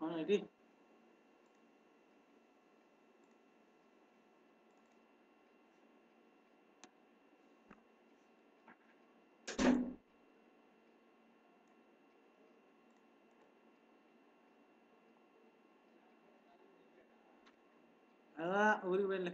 ആ ഇരി ഒരു വല്ല